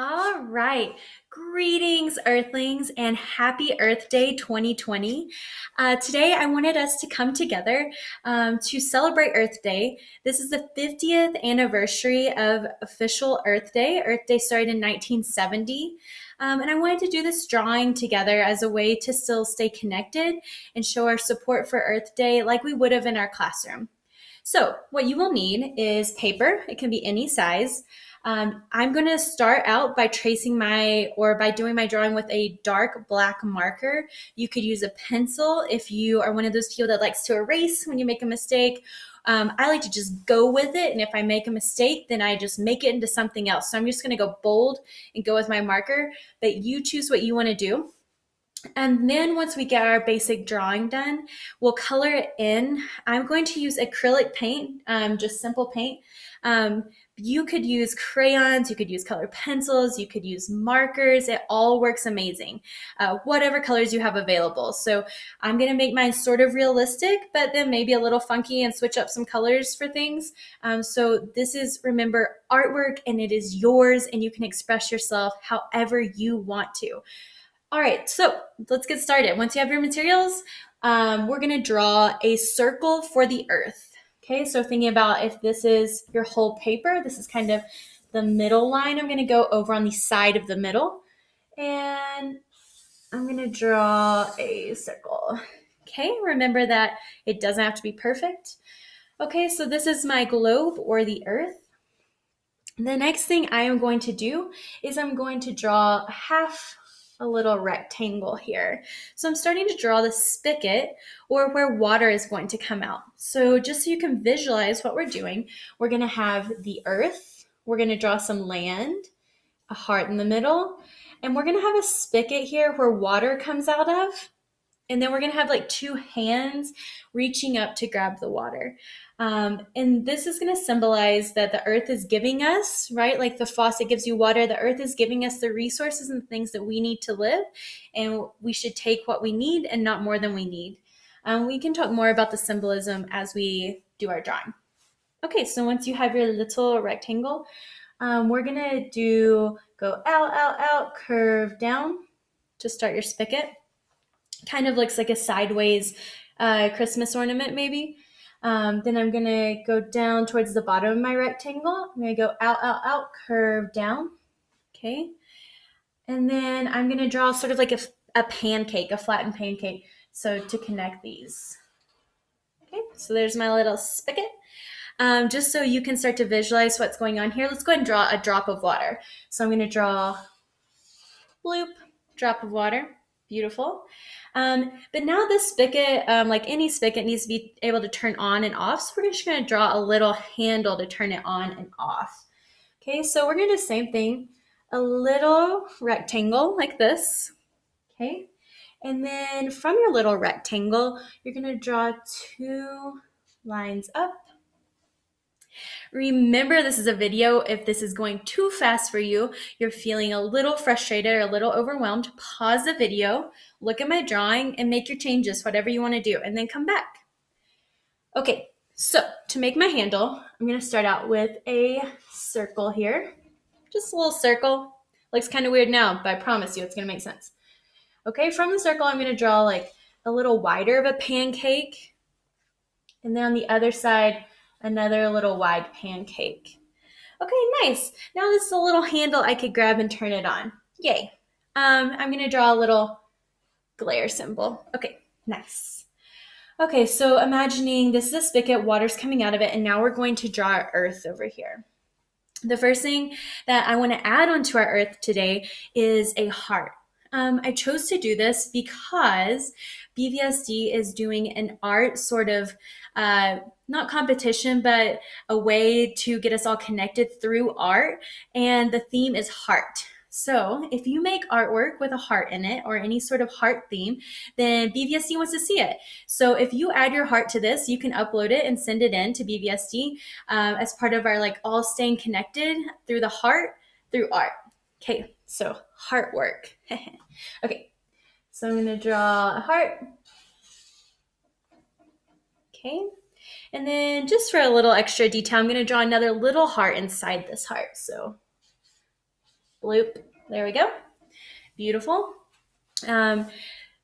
All right. Greetings, Earthlings, and happy Earth Day 2020. Uh, today, I wanted us to come together um, to celebrate Earth Day. This is the 50th anniversary of official Earth Day. Earth Day started in 1970. Um, and I wanted to do this drawing together as a way to still stay connected and show our support for Earth Day like we would have in our classroom. So, what you will need is paper, it can be any size. Um, I'm going to start out by tracing my or by doing my drawing with a dark black marker. You could use a pencil if you are one of those people that likes to erase when you make a mistake. Um, I like to just go with it. And if I make a mistake, then I just make it into something else. So I'm just going to go bold and go with my marker, but you choose what you want to do. And then once we get our basic drawing done, we'll color it in. I'm going to use acrylic paint, um, just simple paint. Um, you could use crayons, you could use color pencils, you could use markers. It all works amazing. Uh, whatever colors you have available. So I'm going to make mine sort of realistic, but then maybe a little funky and switch up some colors for things. Um, so this is, remember, artwork and it is yours and you can express yourself however you want to. All right, so let's get started. Once you have your materials, um, we're going to draw a circle for the earth. Okay, so thinking about if this is your whole paper, this is kind of the middle line. I'm going to go over on the side of the middle and I'm going to draw a circle. Okay, remember that it doesn't have to be perfect. Okay, so this is my globe or the earth. The next thing I am going to do is I'm going to draw half a little rectangle here. So I'm starting to draw the spigot or where water is going to come out. So just so you can visualize what we're doing, we're going to have the earth, we're going to draw some land, a heart in the middle, and we're going to have a spigot here where water comes out of. And then we're going to have like two hands reaching up to grab the water. Um, and this is going to symbolize that the earth is giving us, right? Like the faucet gives you water, the earth is giving us the resources and things that we need to live. And we should take what we need and not more than we need. Um, we can talk more about the symbolism as we do our drawing. Okay, so once you have your little rectangle, um, we're going to do go out, out, out, curve down to start your spigot. Kind of looks like a sideways uh, Christmas ornament, maybe. Um, then I'm gonna go down towards the bottom of my rectangle. I'm gonna go out, out, out, curve down. Okay. And then I'm gonna draw sort of like a, a pancake, a flattened pancake. So to connect these. Okay, so there's my little spigot. Um, just so you can start to visualize what's going on here, let's go ahead and draw a drop of water. So I'm gonna draw bloop, drop of water. Beautiful. Um, but now this spigot, um, like any spigot, needs to be able to turn on and off. So we're just going to draw a little handle to turn it on and off. Okay, so we're going to do the same thing. A little rectangle like this. Okay, and then from your little rectangle, you're going to draw two lines up Remember, this is a video. If this is going too fast for you, you're feeling a little frustrated or a little overwhelmed, pause the video, look at my drawing, and make your changes, whatever you want to do, and then come back. Okay, so to make my handle, I'm going to start out with a circle here. Just a little circle. Looks kind of weird now, but I promise you it's going to make sense. Okay, from the circle, I'm going to draw like a little wider of a pancake. And then on the other side, another little wide pancake. Okay, nice. Now this is a little handle I could grab and turn it on. Yay. Um, I'm going to draw a little glare symbol. Okay, nice. Okay, so imagining this is a spigot, water's coming out of it, and now we're going to draw our earth over here. The first thing that I want to add onto our earth today is a heart. Um, I chose to do this because BVSD is doing an art sort of uh, not competition, but a way to get us all connected through art. And the theme is heart. So if you make artwork with a heart in it or any sort of heart theme, then BVSD wants to see it. So if you add your heart to this, you can upload it and send it in to BVSD um, as part of our like all staying connected through the heart through art. Okay, so heart work. okay, so I'm gonna draw a heart. Okay, and then just for a little extra detail, I'm going to draw another little heart inside this heart. So Bloop. There we go. Beautiful. Um,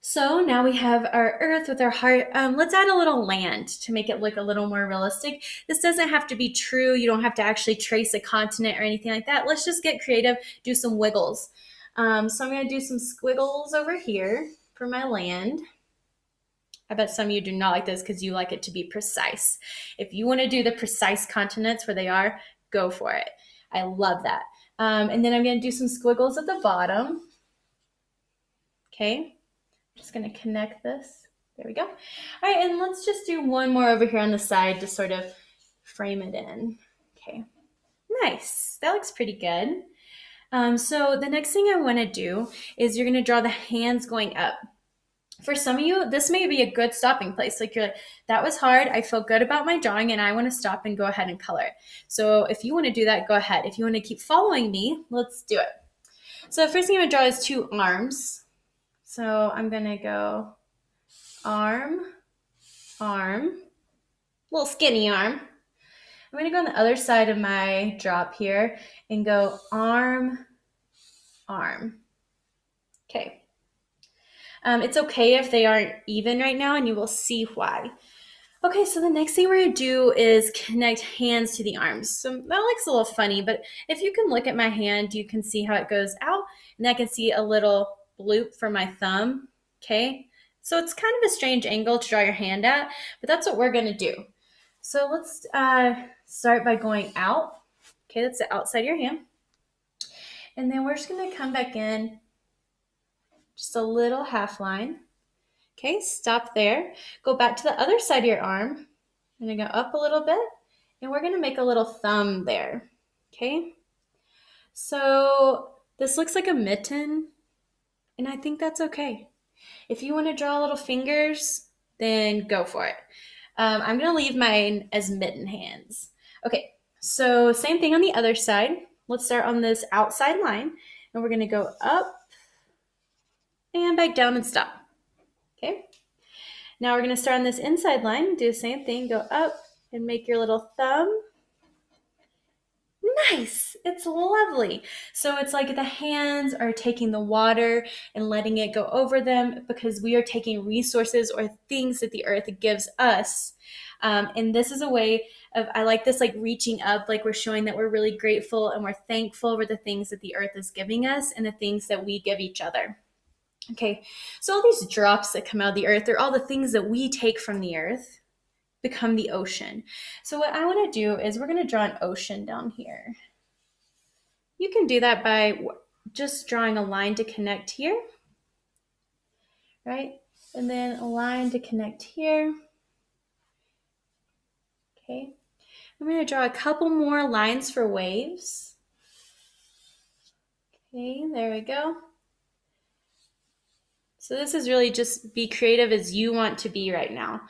so now we have our earth with our heart. Um, let's add a little land to make it look a little more realistic. This doesn't have to be true. You don't have to actually trace a continent or anything like that. Let's just get creative, do some wiggles. Um, so I'm going to do some squiggles over here for my land. I bet some of you do not like this because you like it to be precise. If you want to do the precise continents where they are, go for it. I love that. Um, and then I'm going to do some squiggles at the bottom. Okay, I'm just going to connect this. There we go. All right, and let's just do one more over here on the side to sort of frame it in. Okay, nice. That looks pretty good. Um, so the next thing I want to do is you're going to draw the hands going up for some of you, this may be a good stopping place. Like you're like, that was hard. I feel good about my drawing and I want to stop and go ahead and color. So if you want to do that, go ahead. If you want to keep following me, let's do it. So the first thing I'm going to draw is two arms. So I'm going to go arm, arm, little skinny arm. I'm going to go on the other side of my drop here and go arm, arm. Okay. Um, it's okay if they aren't even right now, and you will see why. Okay, so the next thing we're gonna do is connect hands to the arms. So that looks a little funny, but if you can look at my hand, you can see how it goes out, and I can see a little bloop for my thumb, okay? So it's kind of a strange angle to draw your hand at, but that's what we're gonna do. So let's uh, start by going out. Okay, that's the outside of your hand. And then we're just gonna come back in just a little half line. Okay, stop there. Go back to the other side of your arm. I'm gonna go up a little bit and we're gonna make a little thumb there. Okay, so this looks like a mitten and I think that's okay. If you wanna draw little fingers, then go for it. Um, I'm gonna leave mine as mitten hands. Okay, so same thing on the other side. Let's start on this outside line and we're gonna go up and back down and stop. Okay. Now we're going to start on this inside line. Do the same thing. Go up and make your little thumb. Nice. It's lovely. So it's like the hands are taking the water and letting it go over them because we are taking resources or things that the earth gives us. Um, and this is a way of, I like this like reaching up, like we're showing that we're really grateful and we're thankful for the things that the earth is giving us and the things that we give each other. Okay, so all these drops that come out of the earth they're all the things that we take from the earth become the ocean. So what I want to do is we're going to draw an ocean down here. You can do that by just drawing a line to connect here, right? And then a line to connect here. Okay, I'm going to draw a couple more lines for waves. Okay, there we go. So this is really just be creative as you want to be right now.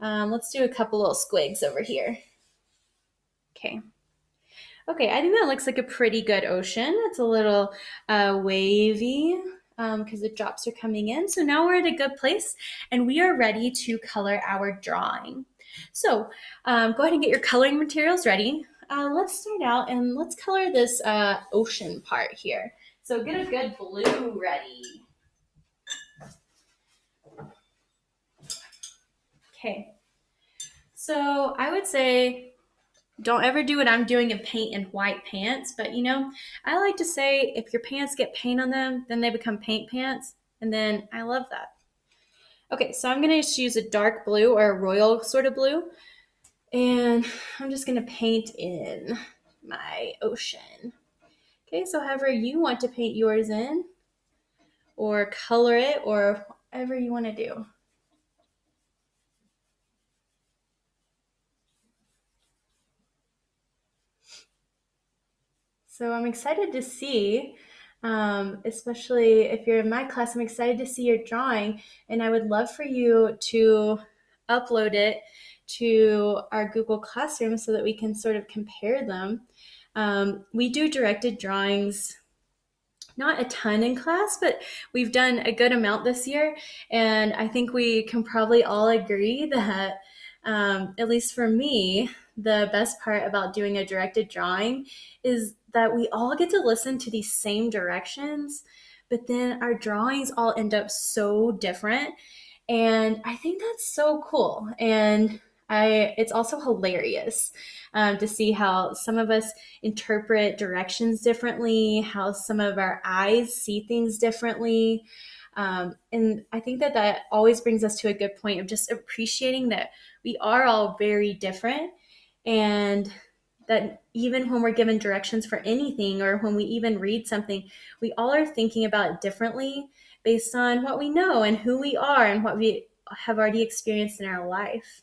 Um, let's do a couple little squigs over here. Okay. Okay, I think that looks like a pretty good ocean. It's a little uh, wavy because um, the drops are coming in. So now we're at a good place and we are ready to color our drawing. So um, go ahead and get your coloring materials ready. Uh, let's start out and let's color this uh, ocean part here. So get a good blue ready. Okay. So I would say don't ever do what I'm doing and paint in white pants. But you know, I like to say if your pants get paint on them, then they become paint pants. And then I love that. Okay, so I'm going to just use a dark blue or a royal sort of blue. And I'm just going to paint in my ocean. Okay, so however you want to paint yours in, or color it, or whatever you want to do. So I'm excited to see, um, especially if you're in my class, I'm excited to see your drawing, and I would love for you to upload it to our Google Classroom so that we can sort of compare them. Um, we do directed drawings not a ton in class, but we've done a good amount this year. And I think we can probably all agree that, um, at least for me, the best part about doing a directed drawing is that we all get to listen to these same directions, but then our drawings all end up so different. And I think that's so cool. And I it's also hilarious um, to see how some of us interpret directions differently, how some of our eyes see things differently. Um, and I think that that always brings us to a good point of just appreciating that we are all very different and that even when we're given directions for anything or when we even read something, we all are thinking about it differently based on what we know and who we are and what we have already experienced in our life.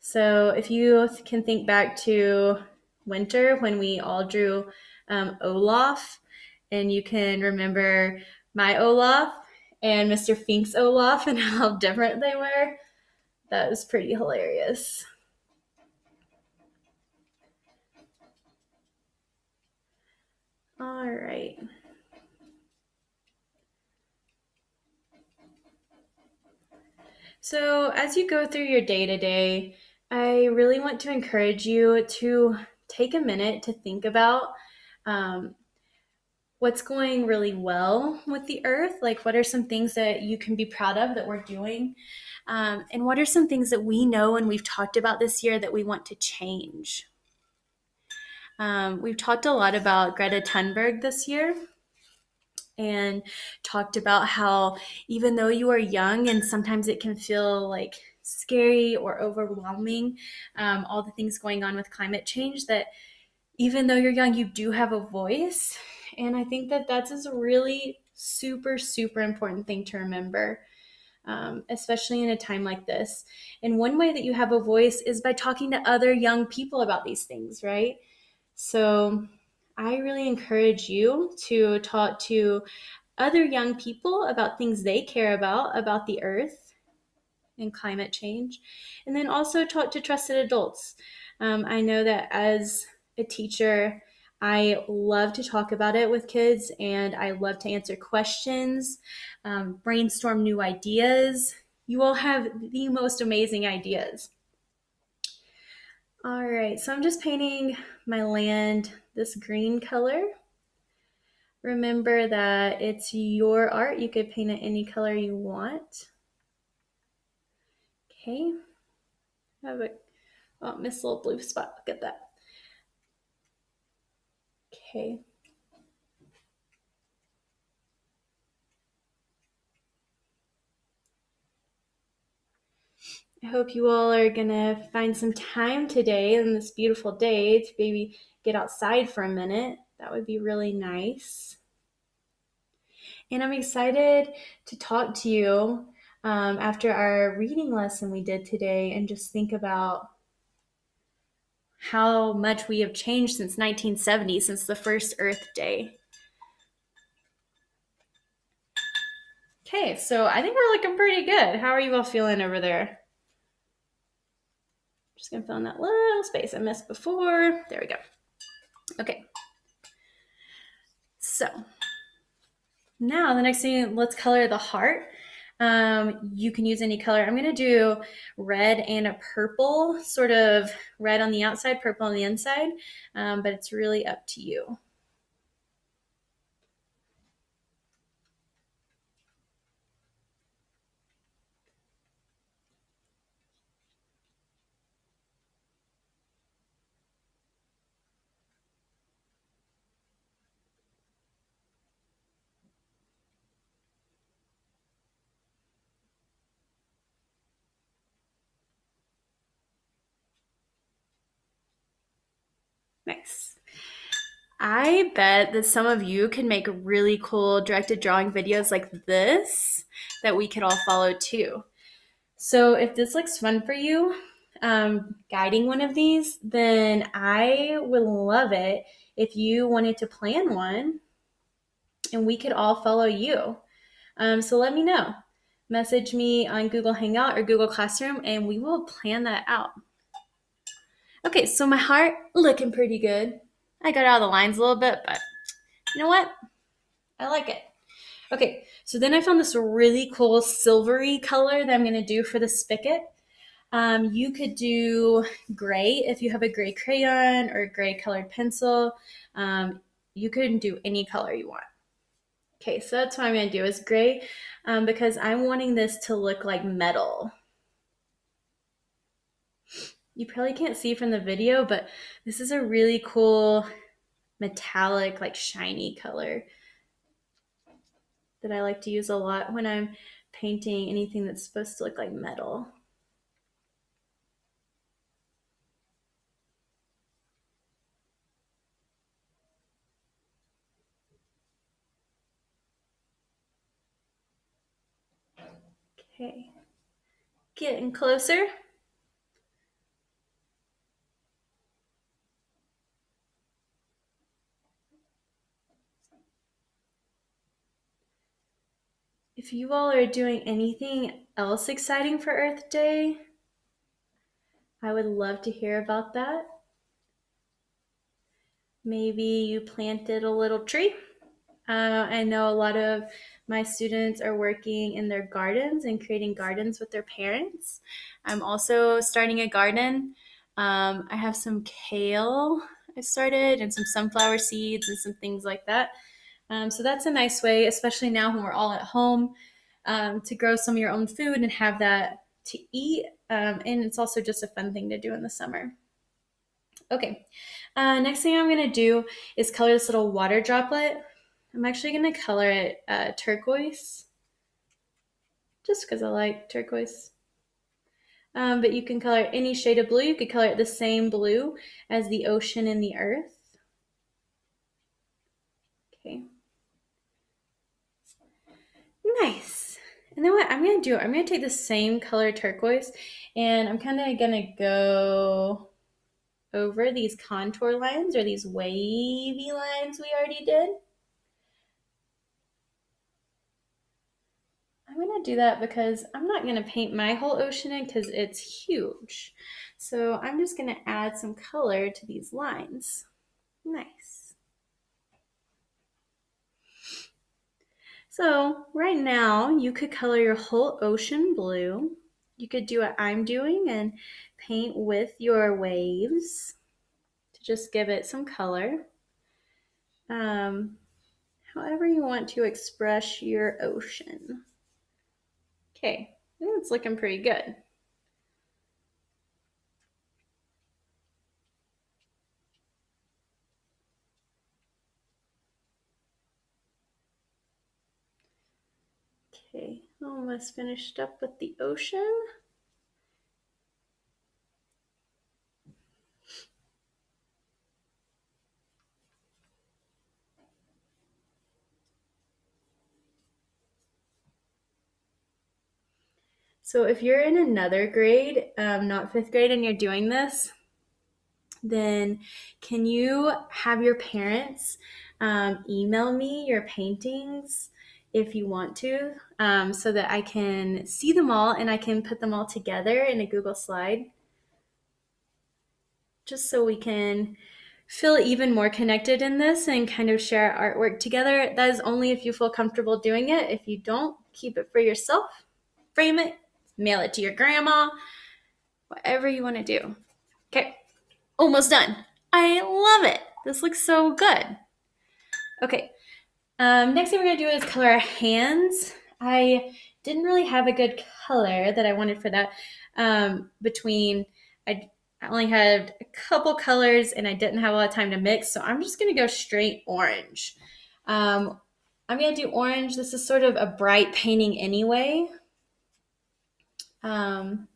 So if you can think back to winter when we all drew um, Olaf, and you can remember my Olaf and Mr. Fink's Olaf and how different they were, that was pretty hilarious. All right. So, as you go through your day to day, I really want to encourage you to take a minute to think about um, what's going really well with the earth. Like, what are some things that you can be proud of that we're doing? Um, and what are some things that we know and we've talked about this year that we want to change? Um, we've talked a lot about Greta Thunberg this year and talked about how even though you are young and sometimes it can feel like scary or overwhelming, um, all the things going on with climate change, that even though you're young, you do have a voice. And I think that that's a really super, super important thing to remember. Um, especially in a time like this. And one way that you have a voice is by talking to other young people about these things, right? So I really encourage you to talk to other young people about things they care about, about the earth and climate change, and then also talk to trusted adults. Um, I know that as a teacher, I love to talk about it with kids and I love to answer questions, um, brainstorm new ideas. You all have the most amazing ideas. All right, so I'm just painting my land this green color. Remember that it's your art. You could paint it any color you want. Okay. I have a oh, miss little blue spot. Look at that. Okay. I hope you all are going to find some time today on this beautiful day to maybe get outside for a minute. That would be really nice. And I'm excited to talk to you um, after our reading lesson we did today and just think about how much we have changed since 1970, since the first Earth Day. Okay, so I think we're looking pretty good. How are you all feeling over there? Just gonna fill in that little space I missed before. There we go. Okay. So now the next thing, let's color the heart. Um, you can use any color. I'm to do red and a purple, sort of red on the outside, purple on the inside, um, but it's really up to you. Nice. I bet that some of you can make really cool directed drawing videos like this that we could all follow too. So if this looks fun for you, um, guiding one of these, then I would love it if you wanted to plan one and we could all follow you. Um, so let me know. Message me on Google Hangout or Google Classroom and we will plan that out. Okay, so my heart looking pretty good. I got out of the lines a little bit, but you know what? I like it. Okay, so then I found this really cool silvery color that I'm gonna do for the spigot. Um, you could do gray if you have a gray crayon or a gray colored pencil. Um, you can do any color you want. Okay, so that's what I'm gonna do is gray um, because I'm wanting this to look like metal. You probably can't see from the video, but this is a really cool metallic, like shiny color that I like to use a lot when I'm painting anything that's supposed to look like metal. Okay, getting closer. If you all are doing anything else exciting for Earth Day, I would love to hear about that. Maybe you planted a little tree. Uh, I know a lot of my students are working in their gardens and creating gardens with their parents. I'm also starting a garden. Um, I have some kale I started and some sunflower seeds and some things like that. Um, so that's a nice way, especially now when we're all at home, um, to grow some of your own food and have that to eat. Um, and it's also just a fun thing to do in the summer. Okay, uh, next thing I'm gonna do is color this little water droplet. I'm actually gonna color it uh, turquoise, just because I like turquoise. Um, but you can color any shade of blue. You could color it the same blue as the ocean and the earth. Okay. Nice. And then what I'm going to do, I'm going to take the same color turquoise and I'm kind of going to go over these contour lines or these wavy lines we already did. I'm going to do that because I'm not going to paint my whole ocean in because it's huge. So I'm just going to add some color to these lines. Nice. So right now you could color your whole ocean blue. You could do what I'm doing and paint with your waves to just give it some color. Um, however you want to express your ocean. Okay, it's looking pretty good. Okay, almost finished up with the ocean. So if you're in another grade, um, not fifth grade, and you're doing this, then can you have your parents um, email me your paintings if you want to, um, so that I can see them all and I can put them all together in a Google slide. Just so we can feel even more connected in this and kind of share artwork together. That is only if you feel comfortable doing it. If you don't, keep it for yourself, frame it, mail it to your grandma, whatever you want to do. Okay, almost done. I love it. This looks so good. Okay, um, next thing we're gonna do is color our hands. I didn't really have a good color that I wanted for that. Um, between I, I only had a couple colors and I didn't have a lot of time to mix, so I'm just gonna go straight orange. Um, I'm gonna do orange. This is sort of a bright painting anyway. Um,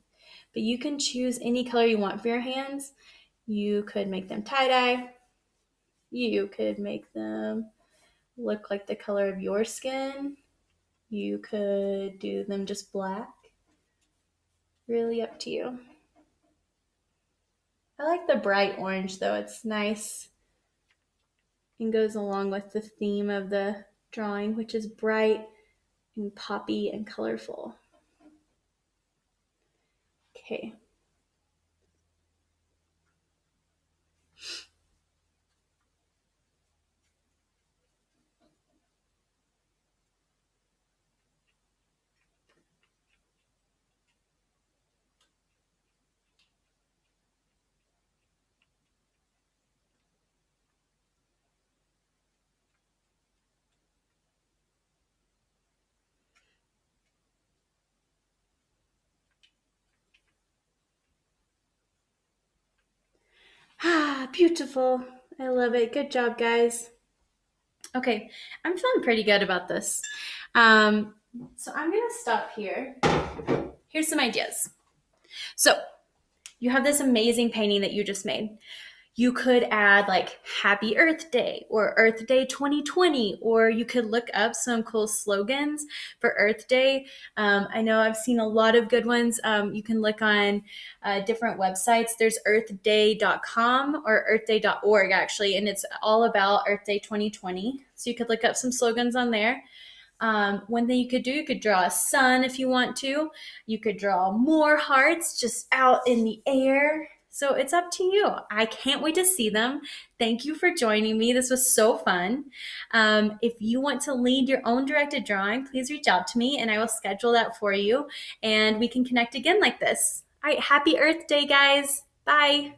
but you can choose any color you want for your hands. You could make them tie-dye. You could make them look like the color of your skin. You could do them just black. Really up to you. I like the bright orange though, it's nice and goes along with the theme of the drawing, which is bright and poppy and colorful. Okay. Beautiful. I love it. Good job, guys. Okay, I'm feeling pretty good about this. Um, so I'm gonna stop here. Here's some ideas. So you have this amazing painting that you just made you could add like Happy Earth Day or Earth Day 2020, or you could look up some cool slogans for Earth Day. Um, I know I've seen a lot of good ones. Um, you can look on uh, different websites. There's earthday.com or earthday.org actually, and it's all about Earth Day 2020. So you could look up some slogans on there. Um, one thing you could do, you could draw a sun if you want to. You could draw more hearts just out in the air. So it's up to you. I can't wait to see them. Thank you for joining me. This was so fun. Um, if you want to lead your own directed drawing, please reach out to me and I will schedule that for you and we can connect again like this. All right, happy Earth Day, guys. Bye.